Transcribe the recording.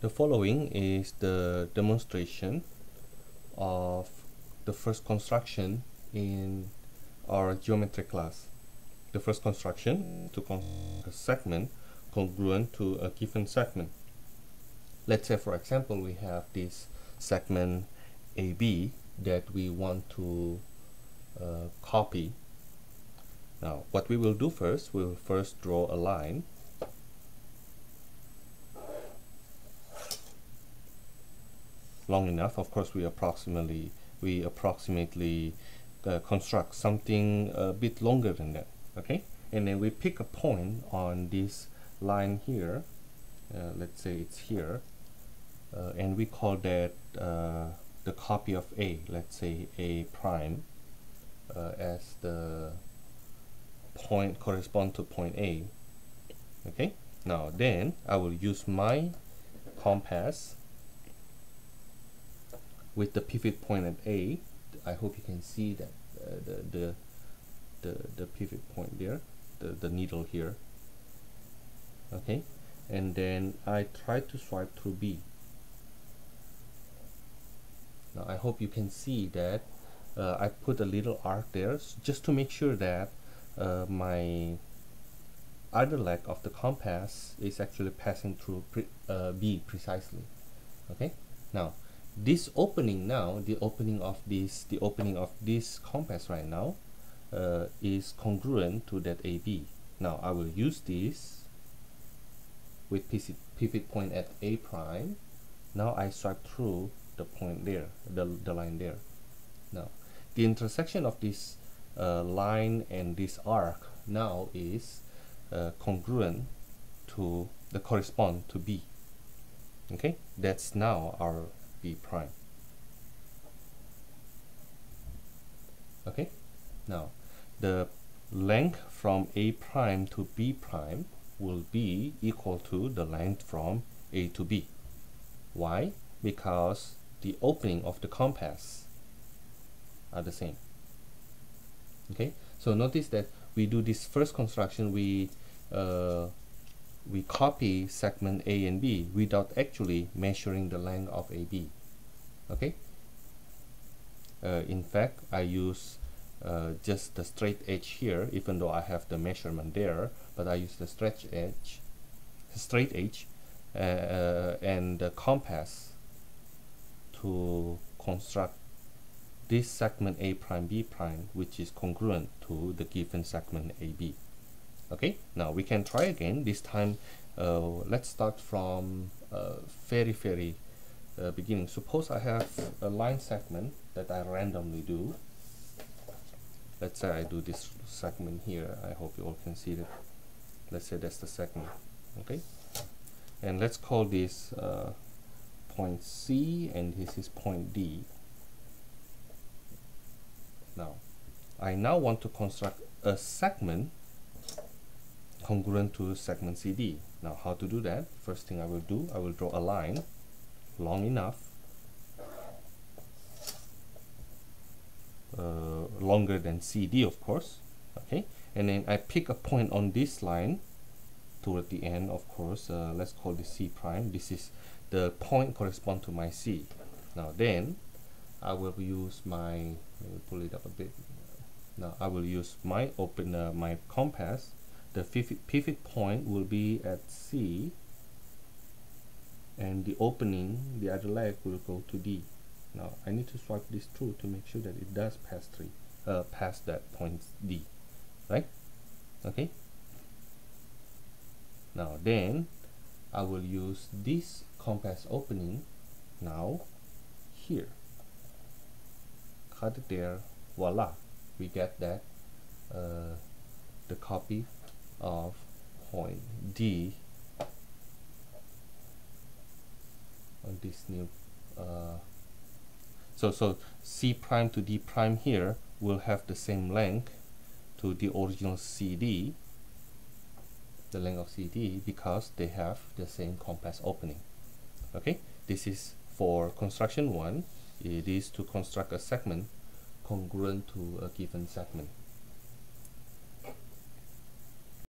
The following is the demonstration of the first construction in our geometry class. The first construction to construct a segment congruent to a given segment. Let's say for example we have this segment AB that we want to uh, copy. Now what we will do first, we will first draw a line long enough. Of course we approximately we approximately uh, construct something a bit longer than that okay? And then we pick a point on this line here uh, let's say it's here uh, and we call that uh, the copy of A let's say A prime uh, as the point correspond to point A okay? Now then I will use my compass with the pivot point at A I hope you can see that uh, the, the the pivot point there the, the needle here. Okay? And then I try to swipe through B. Now I hope you can see that uh, I put a little arc there just to make sure that uh, my other leg of the compass is actually passing through pre uh, B precisely. Okay? Now this opening now the opening of this the opening of this compass right now uh, is congruent to that AB now I will use this with pivot point at A prime. Now I swipe through the point there the, the line there. Now the intersection of this uh, line and this arc now is uh, congruent to the correspond to B. Okay? That's now our b prime. Okay? Now the length from a prime to b prime will be equal to the length from a to b. Why? Because the opening of the compass are the same. Okay? So notice that we do this first construction we uh, we copy segment A and B without actually measuring the length of AB okay? Uh, in fact I use uh, just the straight edge here even though I have the measurement there but I use the stretch edge straight edge uh, uh and the compass to construct this segment A prime B prime which is congruent to the given segment AB okay now we can try again. This time uh, let's start from uh, very very uh, beginning. Suppose I have a line segment that I randomly do. Let's say I do this segment here. I hope you all can see it let's say that's the segment okay? And let's call this uh, point C and this is point D. Now I now want to construct a segment congruent to segment CD. Now how to do that? First thing I will do, I will draw a line long enough, uh, longer than CD of course, okay? And then I pick a point on this line toward the end of course, uh, let's call this C prime. This is the point correspond to my C. Now then, I will use my, pull it up a bit. Now I will use my open, uh, my compass the pivot point will be at C and the opening the other leg will go to D. Now I need to swipe this through to make sure that it does pass three uh, pass that point D right? Okay? Now then I will use this compass opening now here. Cut it there voila we get that uh, the copy of point D. On this new uh, so so C prime to D prime here will have the same length to the original CD the length of CD because they have the same compass opening. Okay? This is for construction one. It is to construct a segment congruent to a given segment